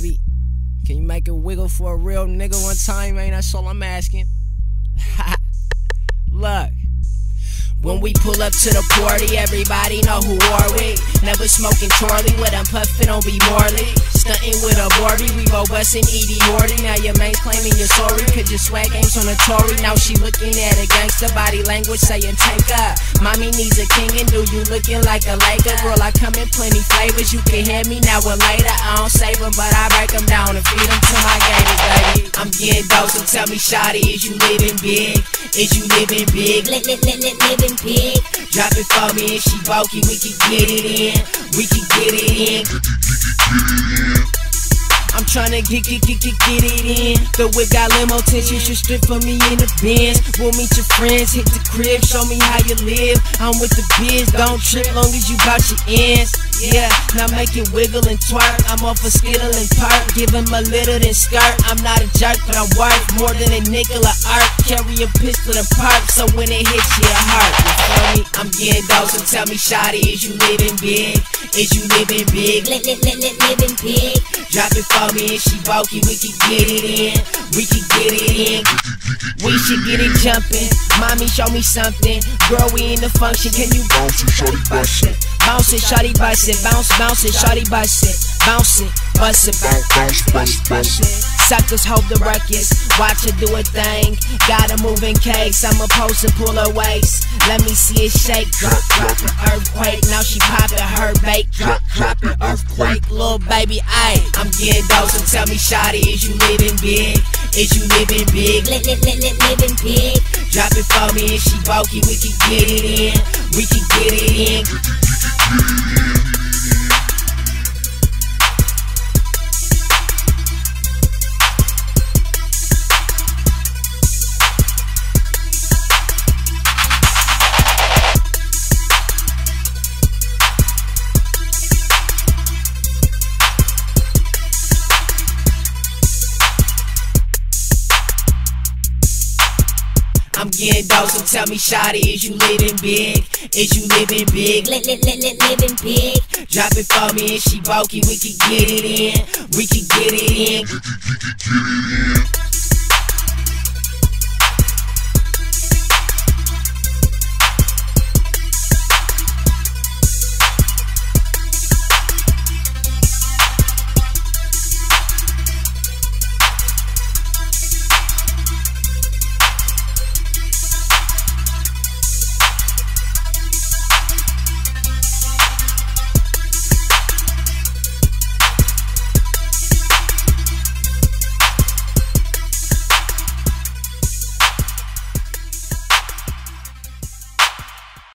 baby. Can you make it wiggle for a real nigga one time, man? That's all I'm asking. Look. When we pull up to the party, everybody know who are we. Never smoking Charlie, I'm puffin' on be Morley. Stunting with a Barbie, we go bustin' Edie Horty. Now your man claiming you're sorry, cause your swag game's on a Tory. Now she looking at a gangster body language saying tank up. Mommy needs a king and do you looking like a Laker? Girl, I come in plenty flavors, you can hear me now or later. I don't save them, but I break them down and feed them to my gators, baby. I'm getting dope, so tell me, Shotty, is you living big? Is you living big? Li- li- li- li- living big. Drop it for me and she bulky, we can get it in. We can get it in. I'm tryna get, get, get, get, get it in. The whip got limo tents, you should strip for me in the Benz. We'll meet your friends, hit the crib, show me how you live. I'm with the biz, don't trip long as you got your ends. Yeah, now make it wiggle and twerk. I'm off a skittle and park, give him a little than skirt. I'm not a jerk, but I'm worth more than a nickel of art. Carry a pistol and park, so when it hits your heart, you feel me? I'm so tell me, Shotty, is you living big? Is you living big? Li- li- li- li- living big. Drop it for me and she bulky, we can get it in. We can get it in. We should get it jumping. Mommy, show me something. Girl, we in the function. Can you Bounce it, shorty, bust it. bounce it, shawty bust it, bounce, bounce it, shawty bust it, bounce it, bust it, bounce, Bounce, bounce, bust it. Suckers hold the ruckus, watch her do a thing. Got a moving case, I'ma post and pull her waist. Let me see it shake, drop, drop, an earthquake. Now she poppin' her bake, drop, drop, an earthquake. Little baby, ayy, I'm getting dope, so tell me, Shotty, is you living big? Is you living big? Li- li- li- li- living big. Drop it for me and she bulky, we can get it in. We can get it in. I'm getting dope, so tell me, Shotty, is you living big? Is you living big? Li- li- li- li- living big. Drop it for me and she bulky, we can get it in. We can get it in. Get it in.